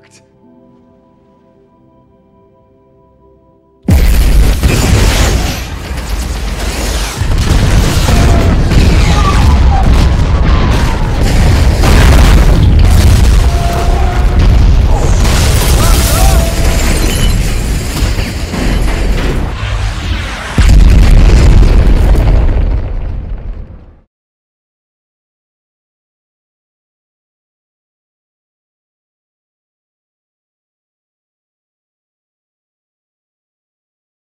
worked.